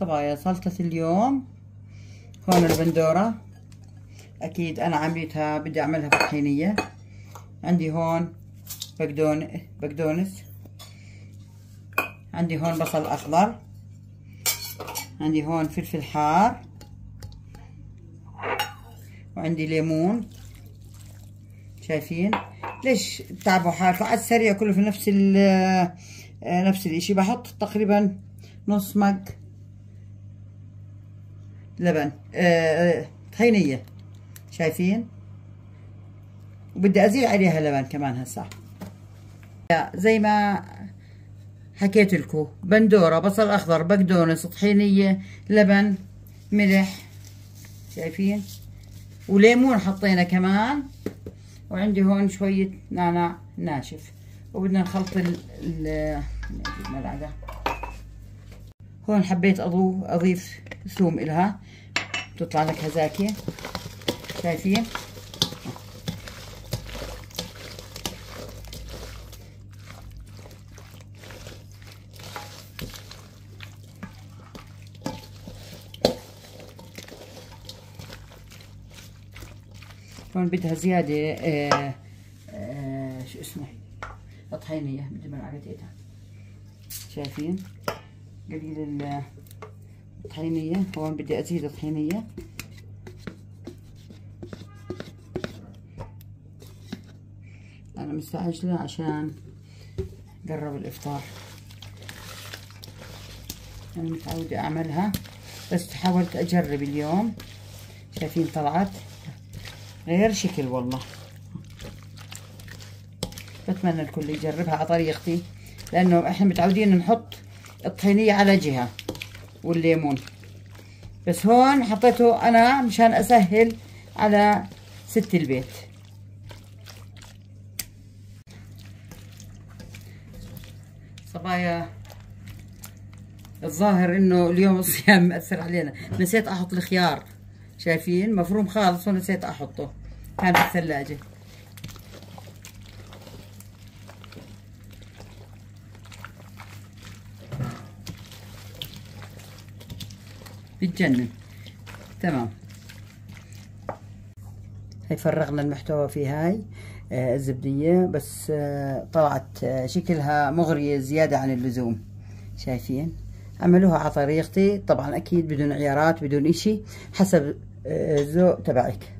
صبايا سلطة اليوم؟ هون البندورة. أكيد أنا عملتها بدي أعملها بطحينية عندي هون بقدون بقدونس. عندي هون بصل أخضر. عندي هون فلفل حار. وعندي ليمون. شايفين؟ ليش تعبوا حالكم؟ على السريع كله في نفس ال نفس الإشي. بحط تقريبا نص مج لبن. آه طحينية. شايفين؟ وبدي أزيد عليها لبن كمان هسا. زي ما حكيت لكم بندورة بصل أخضر بقدونس طحينية لبن ملح. شايفين؟ وليمون حطينا كمان. وعندي هون شوية نعناع ناشف. وبدنا نخلط الملعقة هون حبيت أضيف ثوم إلها. تطلع لك هزاكية. شايفين هون بدها زيادة آه آه شو اسمه؟ طحينية بدي ملعقتين شايفين؟ قليل الطحينية. هون بدي أزيد الطحينية. أنا مستعجلة عشان قرب الإفطار. أنا متعودة أعملها. بس حاولت أجرب اليوم. شايفين طلعت. غير شكل والله. بتمنى الكل يجربها على طريقتي. لأنه إحنا متعودين نحط الطحينية على جهة والليمون. بس هون حطيته أنا مشان أسهل على ست البيت. صبايا الظاهر إنه اليوم الصيام مأثر علينا. نسيت أحط الخيار. شايفين؟ مفروم خالص ونسيت أحطه. كان في بتجنن. تمام. هي فرغنا المحتوى في هاي آه الزبدية بس آه طلعت آه شكلها مغرية زيادة عن اللزوم. شايفين؟ عملوها على طريقتي. طبعا أكيد بدون عيارات بدون إشي حسب الذوق تبعك.